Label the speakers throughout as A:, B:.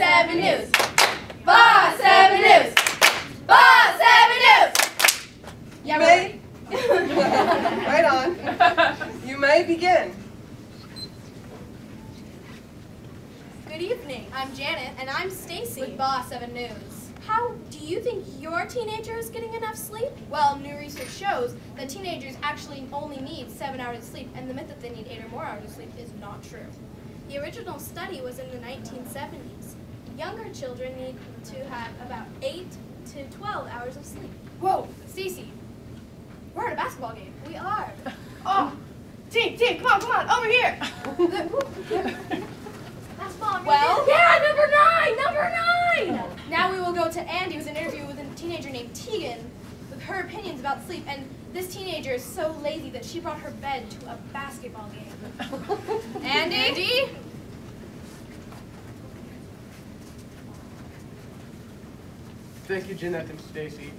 A: 7 News. Boss 7 News. Boss 7 News.
B: You may. right on. You may begin.
A: Good evening. I'm Janet. And I'm Stacy. With Boss 7 News. How do you think your teenager is getting enough sleep? Well, new research shows that teenagers actually only need seven hours of sleep, and the myth that they need eight or more hours of sleep is not true. The original study was in the 1970s. Younger children need to have about 8 to 12 hours of sleep. Whoa, Stacy, we're at a basketball game. We are.
C: Oh, team, team, come on, come on, over here.
A: basketball. Well, yeah, number nine, number nine. Now we will go to Andy with an interview with a teenager named Tegan with her opinions about sleep. And this teenager is so lazy that she brought her bed to a basketball game. Andy? Andy?
D: Thank you, Jeanette and Stacy.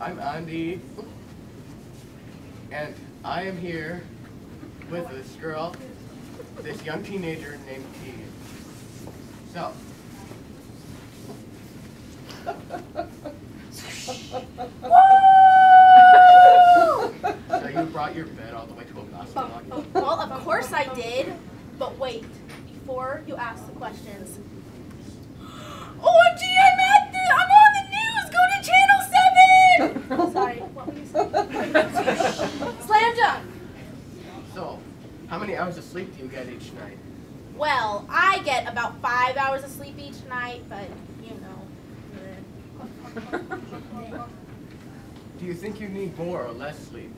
D: I'm Andy, and I am here with this girl, this young teenager named Tegan. So, so you brought your bed all the way to a basketball game?
A: Well, of course I did. But wait, before you ask the questions. OMG, I'm at the, I'm on the news! Go to Channel 7! Sorry, what were you saying? Slam dunk!
D: So, how many hours of sleep do you get each night?
A: Well, I get about five hours of sleep each night, but you know.
D: Do you think you need more or less sleep?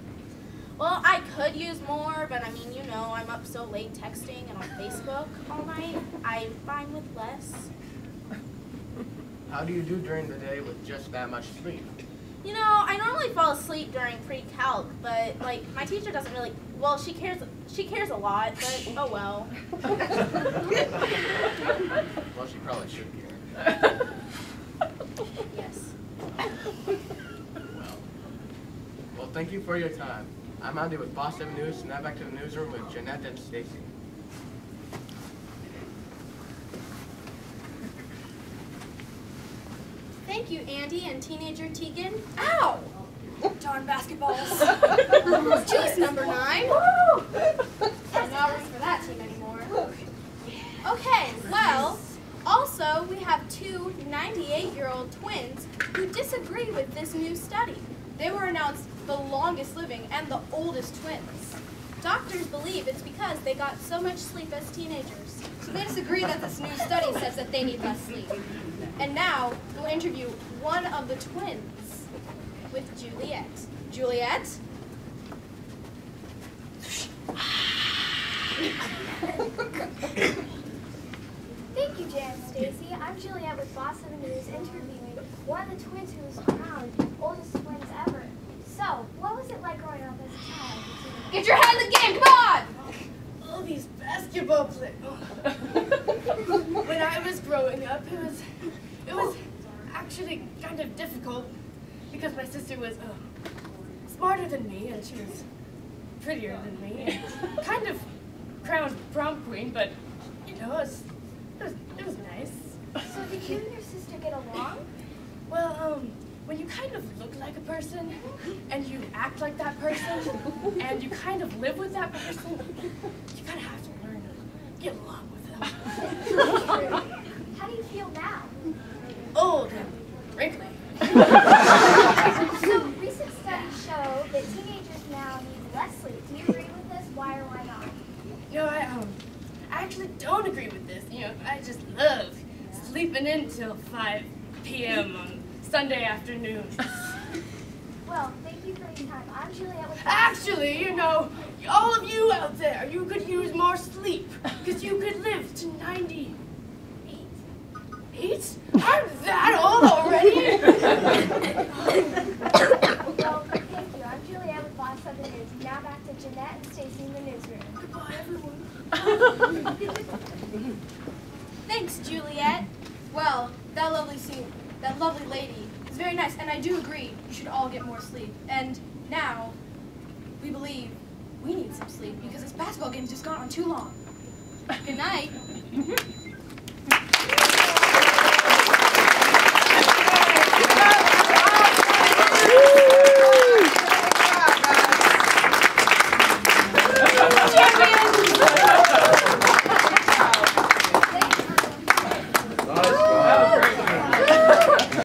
A: Well, I could use more, but I mean, you know, I'm up so late texting and on Facebook all night. I'm fine with less.
D: How do you do during the day with just that much sleep?
A: You know, I normally fall asleep during pre-calc, but like my teacher doesn't really. Well, she cares. She cares a lot, but oh well.
D: well, she probably should care.
A: yes.
D: Well, well, thank you for your time. I'm Andy with Boss 7 News, now back to the newsroom with Jeanette and Stacy.
A: Thank you, Andy and teenager Tegan. Ow! Darn basketballs. Jeez, number nine. I'm not rooting for that team anymore. Okay, well, also we have two 98-year-old twins who disagree with this new study. They were announced the longest living and the oldest twins. Doctors believe it's because they got so much sleep as teenagers. So they disagree that this new study says that they need less sleep. And now we'll interview one of the twins with Juliet. Juliet?
E: Thank you, Jan Stacy. I'm Juliet with Boston News interviewing one of the twins who was crowned oldest twins ever. So, what was it like growing up?
A: Get your head in the game, come on!
C: All these basketball players. when I was growing up, it was, it was actually kind of difficult because my sister was uh, smarter than me and she was prettier than me and kind of crowned prom queen, but you know, it was, it was, it was nice.
E: So did you and your sister get along?
C: Well, um, when you kind of look like a person and you act like that person and you kind of live with that person, you kind of have to learn to get along with them.
E: How do you feel now?
C: Old and wrinkly.
E: so recent studies show that teenagers now need less sleep. Do you agree with this? Why or why not?
C: You know, I, um, I actually don't agree with this. You know, I just love sleeping in till 5 p.m. on Sunday afternoon.
E: Well, thank you for your time. I'm Juliet with
C: Actually, you know, all of you out there, you could use more sleep. Because you could live to 90. Eight? I'm that old already?
E: well, thank you. I'm Juliet with Boss 7 News. Now back to Jeanette and Stacy in the newsroom.
C: Goodbye, everyone.
A: Thanks, Juliet. Well, that lovely scene, that lovely lady is very nice, and I do agree you should all get more sleep. And now, we believe we need some sleep because this basketball game's just gone on too long. Good night.